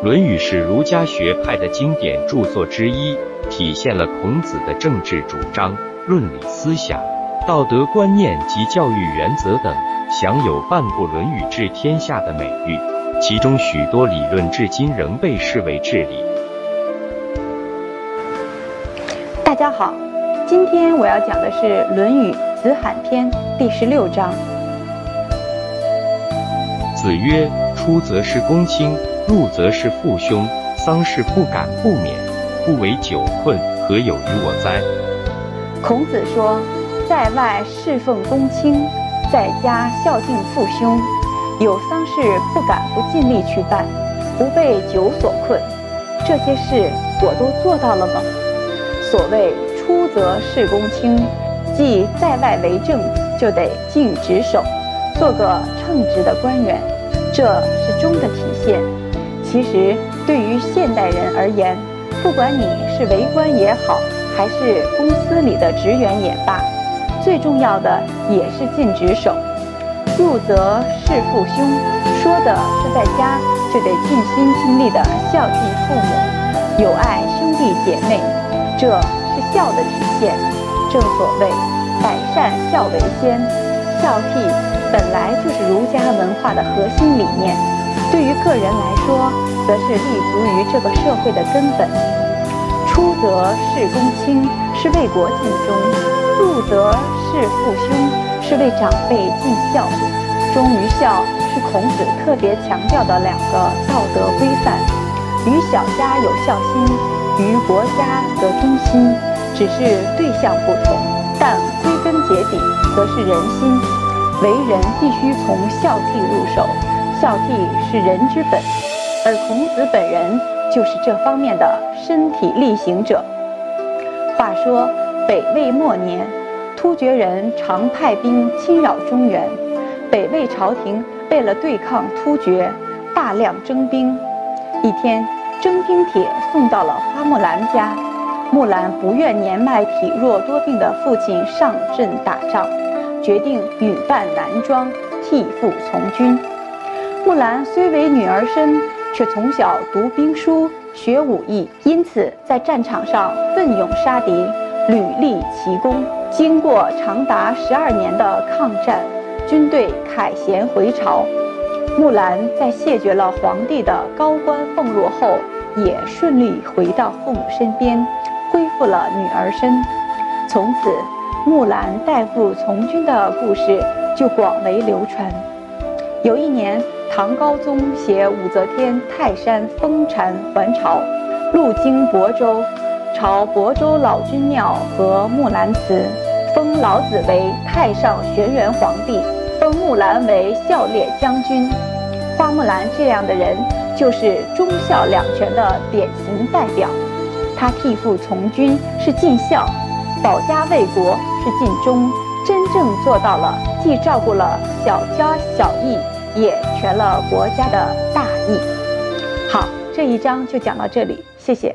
《论语》是儒家学派的经典著作之一，体现了孔子的政治主张、论理思想、道德观念及教育原则等，享有“半部《论语》治天下”的美誉。其中许多理论至今仍被视为至理。大家好，今天我要讲的是《论语·子罕篇》第十六章。子曰：“出则是公卿，入则是父兄，丧事不敢不免，不为久困，何有于我哉？”孔子说：“在外侍奉公卿，在家孝敬父兄。”有丧事不敢不尽力去办，不被酒所困，这些事我都做到了吗？所谓出则事公卿，即在外为政就得尽职守，做个称职的官员，这是忠的体现。其实对于现代人而言，不管你是为官也好，还是公司里的职员也罢，最重要的也是尽职守。入则事父兄，说的是在家就得尽心尽力地孝敬父母，友爱兄弟姐妹，这是孝的体现。正所谓百善孝为先，孝悌本来就是儒家文化的核心理念。对于个人来说，则是立足于这个社会的根本。出则事公卿，是为国尽忠；入则事父兄。是为长辈尽孝，忠于孝是孔子特别强调的两个道德规范。于小家有孝心，于国家则忠心，只是对象不同，但归根结底则是人心。为人必须从孝悌入手，孝悌是人之本，而孔子本人就是这方面的身体力行者。话说北魏末年。突厥人常派兵侵扰中原，北魏朝廷为了对抗突厥，大量征兵。一天，征兵帖送到了花木兰家，木兰不愿年迈体弱多病的父亲上阵打仗，决定女扮男装替父从军。木兰虽为女儿身，却从小读兵书、学武艺，因此在战场上奋勇杀敌，屡立奇功。经过长达十二年的抗战，军队凯旋回朝。木兰在谢绝了皇帝的高官俸禄后，也顺利回到父母身边，恢复了女儿身。从此，木兰代父从军的故事就广为流传。有一年，唐高宗携武则天泰山封禅还朝，路经亳州。朝亳州老君庙和木兰祠，封老子为太上玄元皇帝，封木兰为孝烈将军。花木兰这样的人，就是忠孝两全的典型代表。她替父从军是尽孝，保家卫国是尽忠，真正做到了既照顾了小家小义，也全了国家的大义。好，这一章就讲到这里，谢谢。